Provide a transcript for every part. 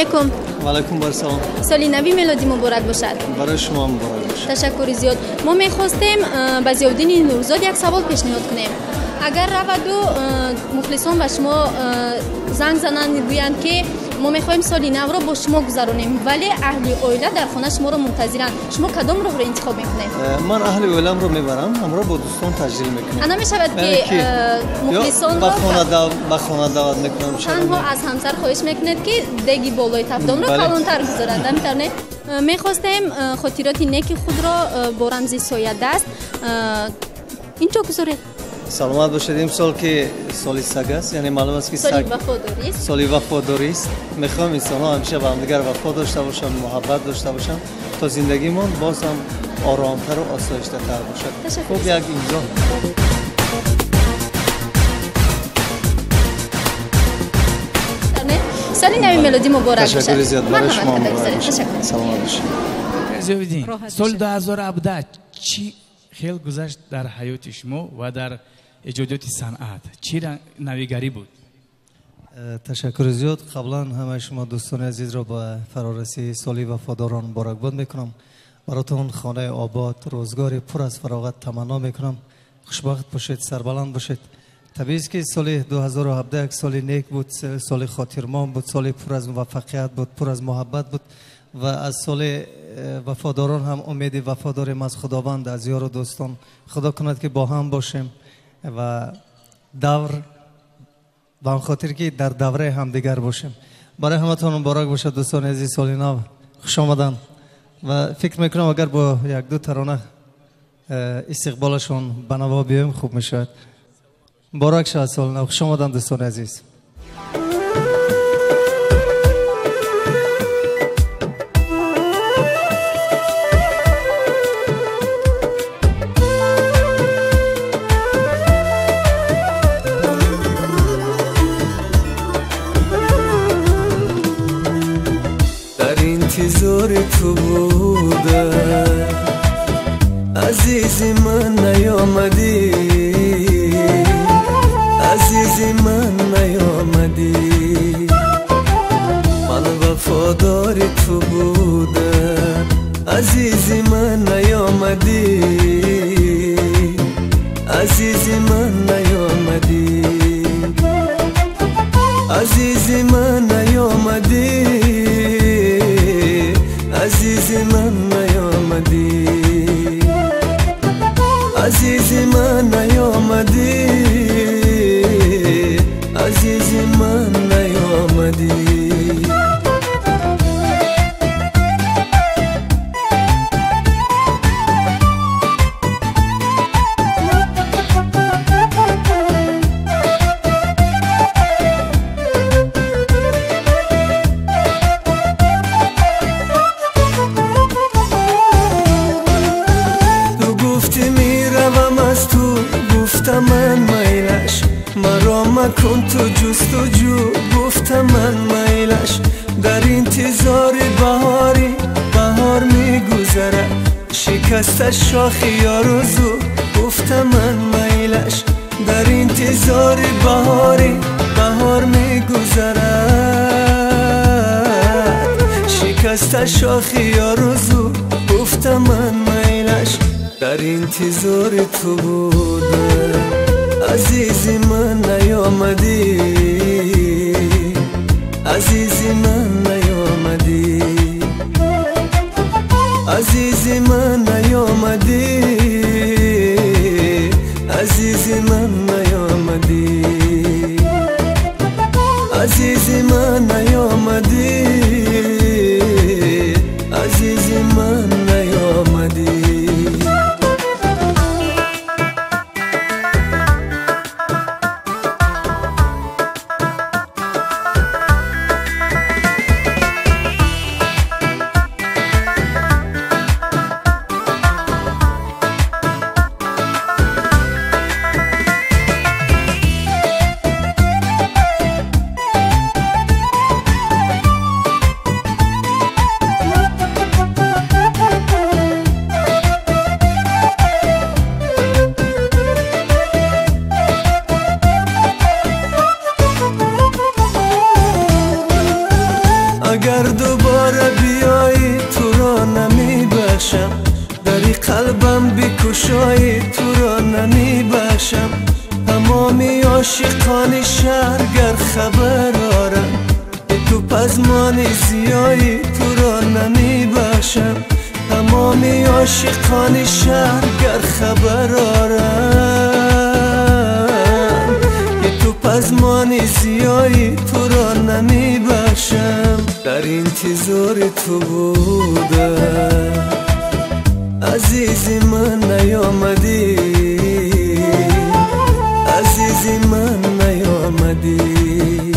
علیکم. و علیکم بر سلام سالی نوی میلادی مبارک باشد. برای شما مبارک باشد. تشکر زیاد. ما می‌خواستیم به زیادین نورزاد یک سوال پیشنهاد کنیم. اگر رود و مخلصان به شما زنگ زنند گویند که ما می‌خوایم سالی نو را با شما گذرانیم ولی اهل اویله در خانه شما را منتظرند شما کدام راه را انتخاب می‌کنید من اهل اویلم رو می‌برم همراه با دوستان تجلیل می‌کنیم انا می‌شود که مخلصان را با خانه دعوت می‌کنم تنها از همسر خواهش می‌کنید که دیگی بالای تفدام را کلانتر گذارند. می‌تونه می‌خواستیم خاطرات نیک اینجا سلامت باشید امسال که سالی سگ است یعنی معلوم است که سالی وفاداری است سالی وفاداری است می‌خوام انسان ها همیشه به همدیگر وفا داشته باشن محبت داشته باشن تا زندگیمون باز هم آرامتر و آسایشته تر باشد خوب یک امضا سالی نوی ملودی مبارک باشد تشکر زیاد برای شما مبارک باشد سلامت باشید سال 2017 چی خیلی گذشت در حیات شما و در ایجادات صنعت. چی نویگری بود؟ تشکر زیاد. قبلا همه شما دوستان عزیز را با فرارسی سالی وفاداران مبارکباد می‌کنم. براتون خانه آباد روزگار پر از فراغت تمنا می‌کنم. خوشبخت باشید سربلند باشید. طبیعی است که سال 2017 یک سال نیک بود سال خاطرمان بود سال پر از موفقیت بود پر از محبت بود. و از سال وفاداران هم امید وفاداریم از خداوند از یار و دوستان. خدا کند که با هم باشیم و دور آن خاطر که در دوره هم دیگر باشیم. برای همتون مبارک باشد دوستان عزیز سال نو. خوش آمدن. و فکر می‌کنم اگر با یک دو ترانه استقبالشون بنوا بیایم خوب می‌شود. مبارک شد سال نو. خوش آمدن دوستان عزیز. انتظار تو بوده عزیزی من نیامدی عزیزی من نیامدی من وفادار تو بوده عزیزی من نیامدی عزیزی من نیامدی کن تو جست و جو گفتم من میلش. در انتظار بهاری بهار میگذره. شکست شاخی آرزو گفتم من میلش. در انتظار بهاری بهار میگذره. شکست شاخی آرزو گفتم من میلش. در انتظار تو بودم عزیزی من نیامدی عزیزی من نیامدی عزیزی من نیامدی عزیزی من نیامدی عزیزی من نیامدی عزیزی اگر دوباره بیای تو را نمی بخشم دری قلبم بکشای تو را نمی بخشم تمامی عاشقان شهر گر خبر آرم. به تو پزمان زیای تو را نمی بخشم تمامی عاشقان شهر گر خبر آرم. به تو پزمان زیایی در انتظار تو بودم عزیزی من نیامدی. عزیزی من نیامدی.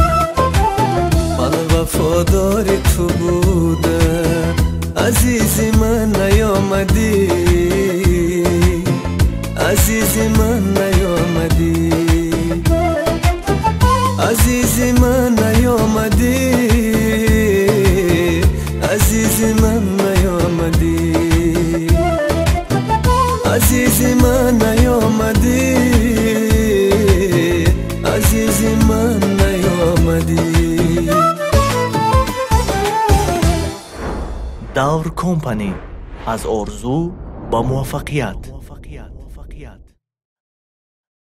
من وفادار تو بودم عزیزی من نیامدی. омадӣ. Давр компани аз орзу ба муваффақият.